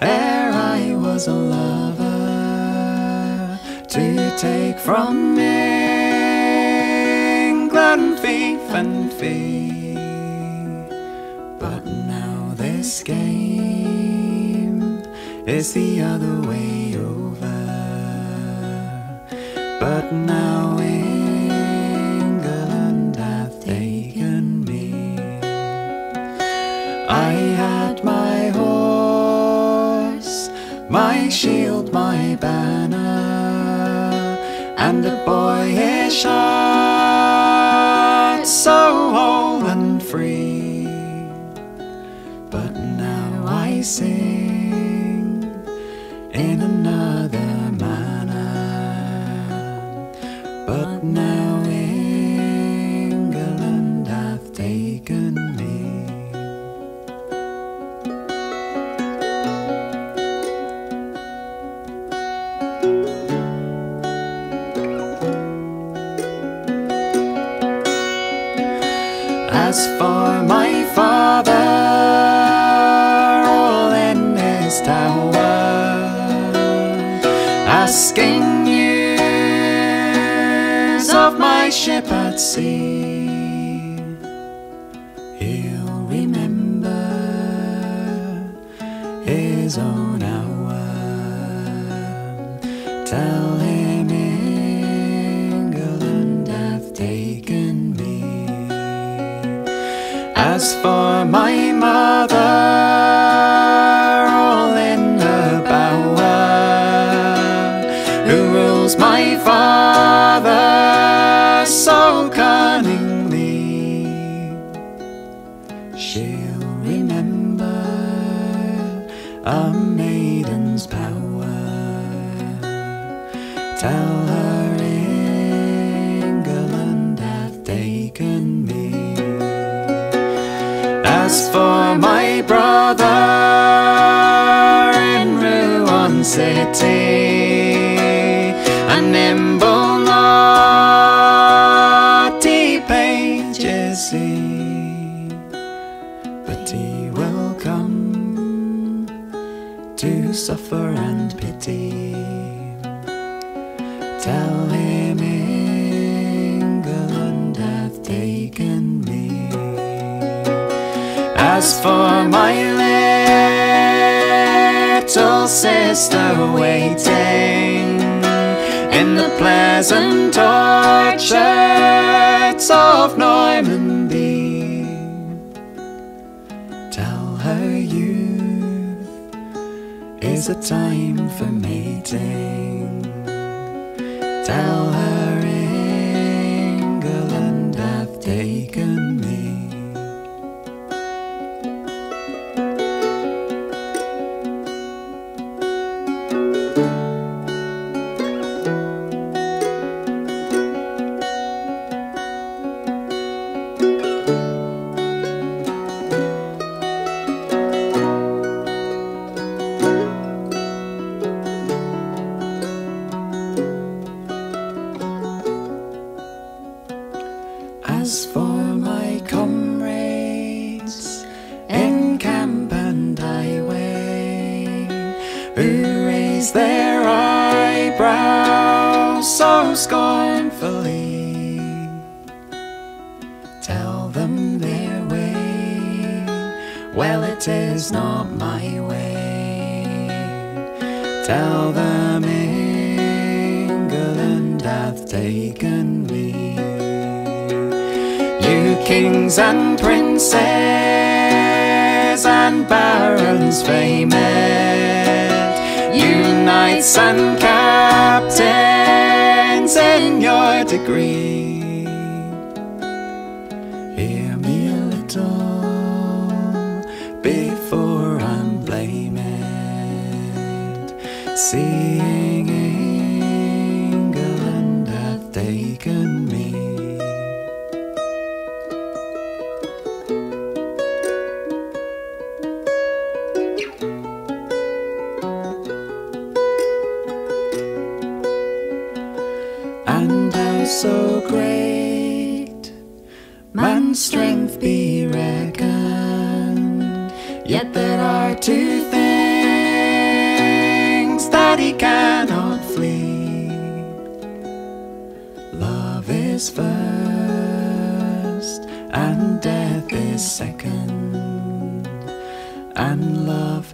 There I was a lover to take from England fief and fee. But now this game is the other way over. But now my shield, my banner, and a boyish heart so whole and free. But now I sing As for my father, all in his tower, asking news of my ship at sea, he'll remember his own hour. Tell him As for my mother, all in her bower, who rules my father so cunningly, she'll remember a maiden's power. Tell For my brother in Rouen City, a nimble naughty page is he, but he will come to suffer and pity. As for my little sister waiting in the pleasant orchards of Normandy, tell her youth is a time for mating. Tell her scornfully, tell them their way. Well, it is not my way. Tell them England hath taken me. You kings and princes and barons famous, you knights and captains your degree. Hear me a little before I'm blamed, seeing so great. Man's strength be reckoned. Yet there are two things that he cannot flee. Love is first, and death is second, and love